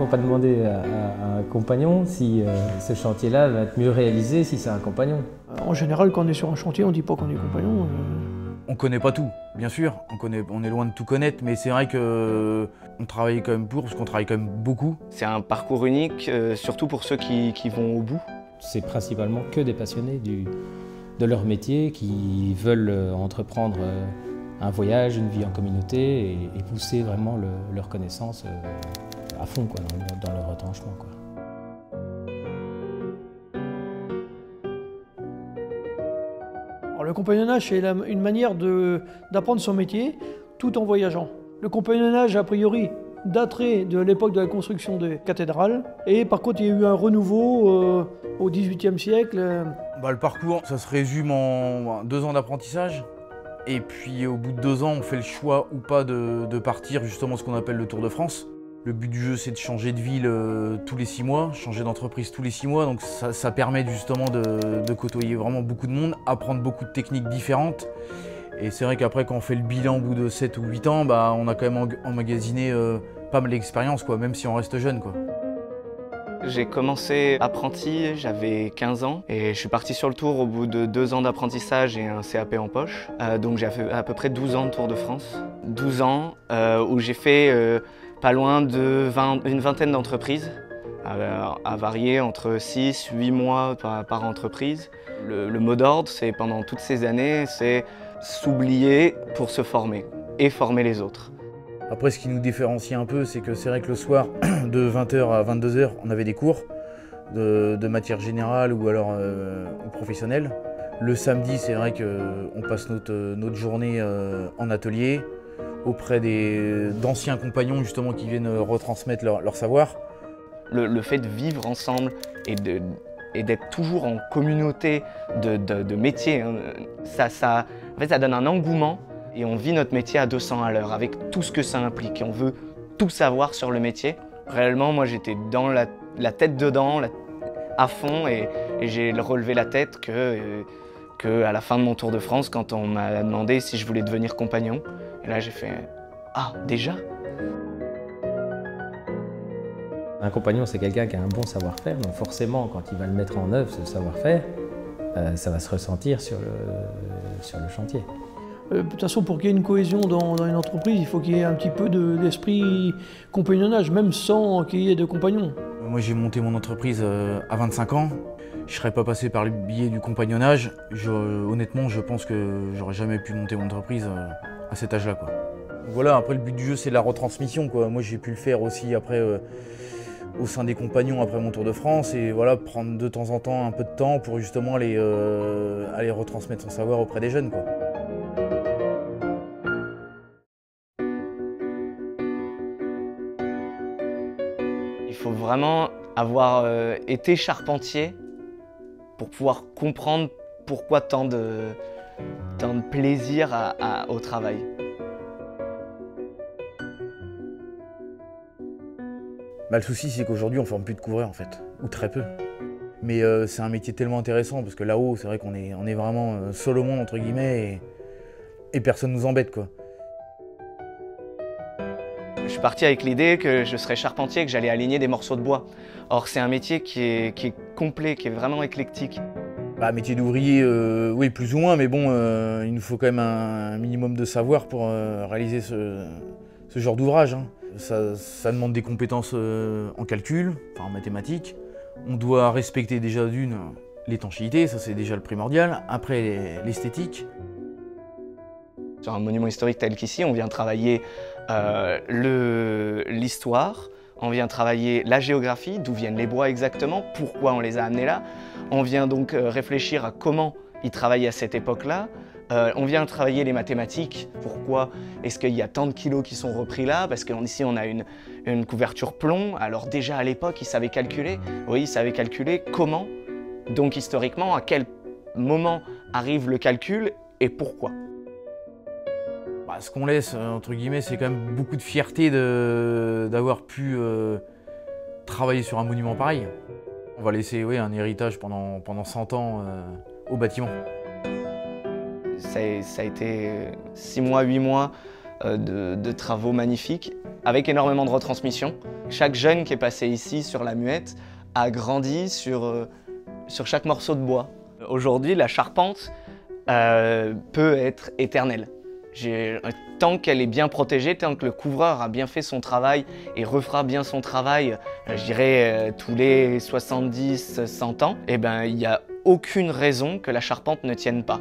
peut-on pas demander à, un compagnon si ce chantier-là va être mieux réalisé si c'est un compagnon En général, quand on est sur un chantier, on ne dit pas qu'on est compagnon. On connaît pas tout, bien sûr, on, connaît, on est loin de tout connaître, mais c'est vrai qu'on travaille quand même pour, parce qu'on travaille quand même beaucoup. C'est un parcours unique, surtout pour ceux qui, qui vont au bout. C'est principalement que des passionnés du, de leur métier qui veulent entreprendre un voyage, une vie en communauté et, pousser vraiment leur connaissance euh, à fond quoi, dans, leur retranchement. Quoi. le compagnonnage, c'est une manière d'apprendre son métier tout en voyageant. Le compagnonnage, a priori, daterait de l'époque de la construction des cathédrales. Et par contre, il y a eu un renouveau euh, au XVIIIe siècle. Bah, le parcours, ça se résume en deux ans d'apprentissage. Et puis au bout de deux ans, on fait le choix ou pas de, partir justement ce qu'on appelle le Tour de France. Le but du jeu, c'est de changer de ville euh, tous les six mois, changer d'entreprise tous les six mois. Donc ça, permet justement de, côtoyer vraiment beaucoup de monde, apprendre beaucoup de techniques différentes. Et c'est vrai qu'après, quand on fait le bilan au bout de 7 ou 8 ans, bah, on a quand même emmagasiné euh, pas mal d'expérience, même si on reste jeune. Quoi. J'ai commencé apprenti, j'avais 15 ans et je suis parti sur le tour au bout de deux ans d'apprentissage et un CAP en poche. Euh, donc j'ai fait à peu près 12 ans de Tour de France. 12 ans où j'ai fait pas loin de une vingtaine d'entreprises à, varier entre 6, 8 mois par, entreprise. Le, mot d'ordre, c'est pendant toutes ces années, c'est s'oublier pour se former et former les autres. Après, ce qui nous différencie un peu, c'est que c'est vrai que le soir, de 20h à 22h, on avait des cours de, matière générale ou alors euh, professionnelle. Le samedi, c'est vrai qu'on passe notre, notre journée euh, en atelier auprès d'anciens compagnons justement qui viennent retransmettre leur, savoir. Le, fait de vivre ensemble et d'être toujours en communauté de, métiers, hein, ça, donne un engouement et on vit notre métier à 200 à l'heure avec tout ce que ça implique on veut tout savoir sur le métier. Réellement, moi j'étais dans la, tête dedans, à fond et, j'ai relevé la tête que, que à la fin de mon Tour de France, quand on m'a demandé si je voulais devenir compagnon, et là j'ai fait Ah, déjà? Un compagnon, c'est quelqu'un qui a un bon savoir-faire, donc forcément, quand il va le mettre en œuvre, ce savoir-faire, euh, ça va se ressentir sur le, sur le chantier. Euh, de toute façon, pour qu'il y ait une cohésion dans, une entreprise, il faut qu'il y ait un petit peu d'esprit compagnonnage, même sans qu'il y ait de compagnons. Moi, j'ai monté mon entreprise euh, à 25 ans. Je ne serais pas passé par le biais du compagnonnage. honnêtement, je pense que j'aurais jamais pu monter mon entreprise euh, à cet âge-là. Voilà, après, le but du jeu, c'est la retransmission. Quoi. Moi, j'ai pu le faire aussi après au sein des compagnons après mon Tour de France et voilà, prendre de temps en temps un peu de temps pour justement aller, aller retransmettre son savoir auprès des jeunes. Quoi. faut vraiment avoir euh, été charpentier pour pouvoir comprendre pourquoi tant de, de plaisir au travail. Bah, le souci, c'est qu'aujourd'hui, on ne forme plus de couvreurs, en fait, ou très peu. Mais euh, c'est un métier tellement intéressant, parce que là-haut, c'est vrai qu'on est, on est vraiment euh, seul au monde, entre guillemets, et, et personne nous embête, quoi. Je suis parti avec l'idée que je serais charpentier, que j'allais aligner des morceaux de bois. Or, c'est un métier qui est, complet, qui est vraiment éclectique. Bah, métier d'ouvrier, euh, oui, plus ou moins, mais bon, euh, il nous faut quand même un, minimum de savoir pour euh, réaliser ce, genre d'ouvrage. Hein. Ça, demande des compétences en calcul, enfin en mathématiques. On doit respecter déjà d'une l'étanchéité, ça c'est déjà le primordial. Après, l'esthétique. Sur un monument historique tel qu'ici, on vient travailler l'histoire, on vient travailler la géographie, d'où viennent les bois exactement, pourquoi on les a amenés là. On vient donc euh, réfléchir à comment ils travaillaient à cette époque-là. Euh, on vient travailler les mathématiques. Pourquoi est-ce qu'il y a tant de kilos qui sont repris là Parce qu'ici on a une, une, couverture plomb. Alors déjà à l'époque, ils savaient calculer. Oui, ils savaient calculer comment. Donc historiquement, à quel moment arrive le calcul et pourquoi. Bah, ce qu'on laisse, euh, entre guillemets, c'est quand même beaucoup de fierté d'avoir pu euh, travailler sur un monument pareil. On va laisser un héritage pendant, pendant 100 ans euh, au bâtiment. Ça, a été 6 mois, 8 mois de, travaux magnifiques, avec énormément de retransmissions. Chaque jeune qui est passé ici sur la muette a grandi sur, sur chaque morceau de bois. Aujourd'hui, la charpente peut être éternelle. Tant qu'elle est bien protégée, tant que le couvreur a bien fait son travail et refera bien son travail, euh, je dirais tous les 70-100 ans, eh ben, il n'y a aucune raison que la charpente ne tienne pas.